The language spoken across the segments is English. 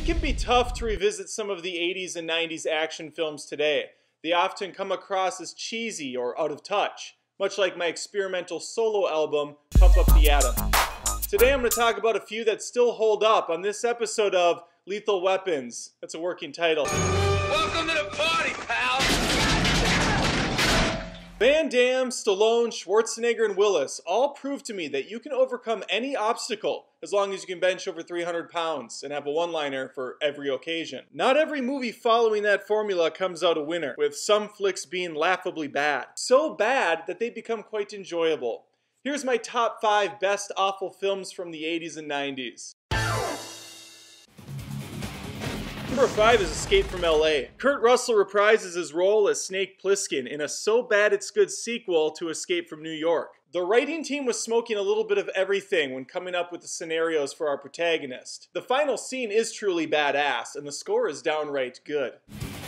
It can be tough to revisit some of the 80s and 90s action films today. They often come across as cheesy or out of touch, much like my experimental solo album, Pump Up the Atom. Today I'm going to talk about a few that still hold up on this episode of Lethal Weapons. That's a working title. Welcome to the party, pal! Van Damme, Stallone, Schwarzenegger, and Willis all prove to me that you can overcome any obstacle as long as you can bench over 300 pounds and have a one-liner for every occasion. Not every movie following that formula comes out a winner, with some flicks being laughably bad. So bad that they become quite enjoyable. Here's my top 5 best awful films from the 80s and 90s. Number 5 is Escape from LA. Kurt Russell reprises his role as Snake Plissken in a so bad it's good sequel to Escape from New York. The writing team was smoking a little bit of everything when coming up with the scenarios for our protagonist. The final scene is truly badass, and the score is downright good.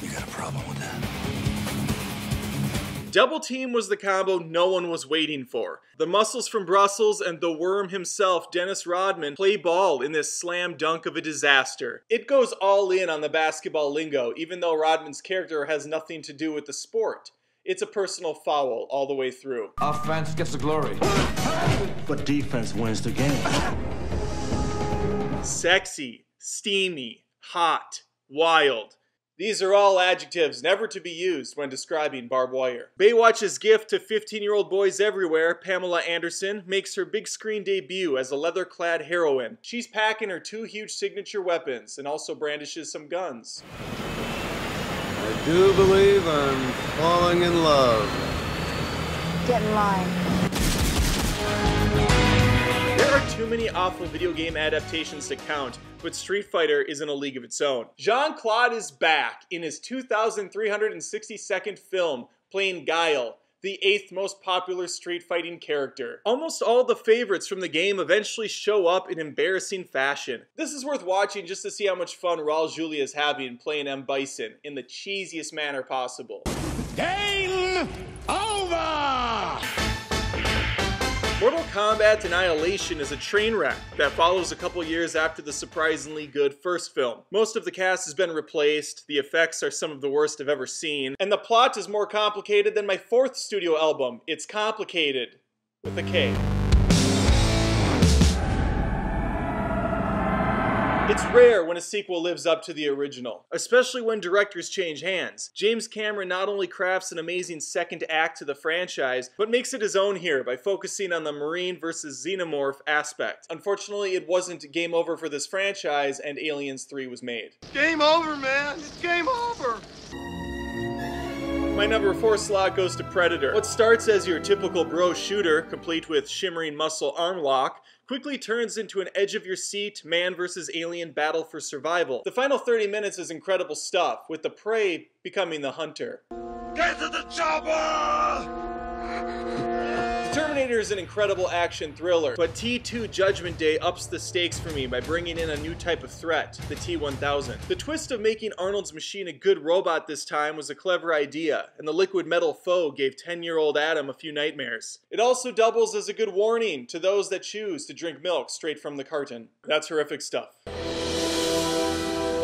You got a problem with that? Double Team was the combo no one was waiting for. The muscles from Brussels and the worm himself, Dennis Rodman, play ball in this slam dunk of a disaster. It goes all in on the basketball lingo, even though Rodman's character has nothing to do with the sport. It's a personal foul all the way through. Offense gets the glory. But defense wins the game. Sexy, steamy, hot, wild. These are all adjectives never to be used when describing Barb Wire. Baywatch's gift to 15-year-old boys everywhere, Pamela Anderson, makes her big screen debut as a leather-clad heroine. She's packing her two huge signature weapons and also brandishes some guns. I do believe I'm falling in love. Get in line. Are too many awful video game adaptations to count, but Street Fighter is in a league of its own. Jean-Claude is back in his 2,362nd film, playing Guile, the eighth most popular street fighting character. Almost all the favorites from the game eventually show up in embarrassing fashion. This is worth watching just to see how much fun Raul Julia is having playing M. Bison in the cheesiest manner possible. Game over! Mortal Kombat Annihilation is a train wreck that follows a couple years after the surprisingly good first film. Most of the cast has been replaced, the effects are some of the worst I've ever seen, and the plot is more complicated than my fourth studio album, It's Complicated, with a K. It's rare when a sequel lives up to the original, especially when directors change hands. James Cameron not only crafts an amazing second act to the franchise, but makes it his own here by focusing on the Marine versus Xenomorph aspect. Unfortunately, it wasn't game over for this franchise, and Aliens 3 was made. Game over, man! It's game over! My number 4 slot goes to Predator. What starts as your typical bro shooter, complete with shimmering muscle arm lock, quickly turns into an edge of your seat man versus alien battle for survival. The final 30 minutes is incredible stuff, with the prey becoming the hunter. Get to the chopper! Is an incredible action thriller, but T2 Judgment Day ups the stakes for me by bringing in a new type of threat, the T-1000. The twist of making Arnold's machine a good robot this time was a clever idea, and the liquid metal foe gave 10-year-old Adam a few nightmares. It also doubles as a good warning to those that choose to drink milk straight from the carton. That's horrific stuff.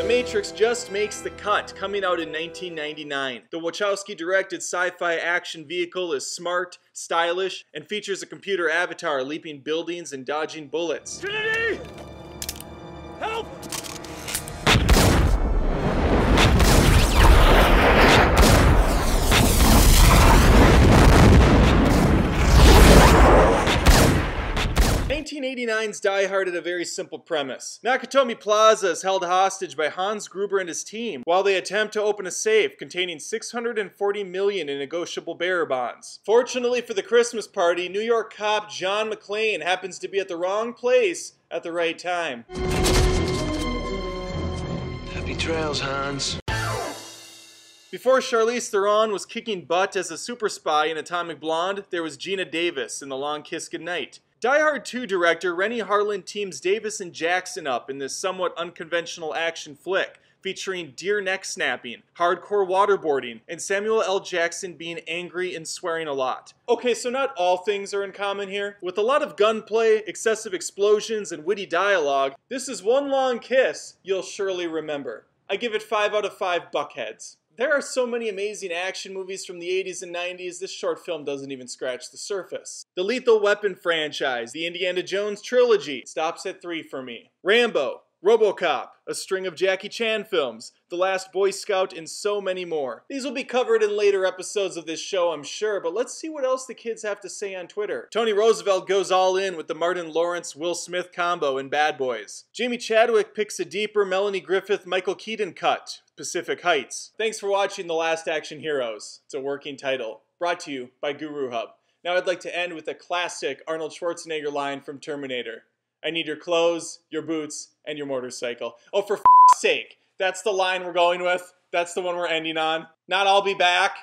Matrix just makes the cut, coming out in 1999. The Wachowski-directed sci-fi action vehicle is smart, stylish, and features a computer avatar leaping buildings and dodging bullets. Trinity! Help! 1989's Die Hard had a very simple premise. Nakatomi Plaza is held hostage by Hans Gruber and his team while they attempt to open a safe containing 640 million in negotiable bearer bonds. Fortunately for the Christmas party, New York cop John McClane happens to be at the wrong place at the right time. Happy trails, Hans. Before Charlize Theron was kicking butt as a super spy in Atomic Blonde, there was Geena Davis in The Long Kiss Goodnight. Die Hard 2 director Renny Harlin teams Davis and Jackson up in this somewhat unconventional action flick featuring deer neck snapping, hardcore waterboarding, and Samuel L. Jackson being angry and swearing a lot. Okay, so not all things are in common here. With a lot of gunplay, excessive explosions, and witty dialogue, this is one long kiss you'll surely remember. I give it 5 out of 5 buckheads. There are so many amazing action movies from the 80s and 90s, this short film doesn't even scratch the surface. The Lethal Weapon franchise, the Indiana Jones trilogy, stops at 3 for me. Rambo, Robocop, a string of Jackie Chan films, The Last Boy Scout, and so many more. These will be covered in later episodes of this show, I'm sure, but let's see what else the kids have to say on Twitter. Tony Roosevelt goes all in with the Martin Lawrence Will Smith combo in Bad Boys. Jamie Chadwick picks a deeper Melanie Griffith Michael Keaton cut, Pacific Heights. Thanks for watching The Last Action Heroes. It's a working title, brought to you by Guru Hub. Now I'd like to end with a classic Arnold Schwarzenegger line from Terminator. I need your clothes, your boots, and your motorcycle. Oh, for sake. That's the line we're going with. That's the one we're ending on. Not I'll be back.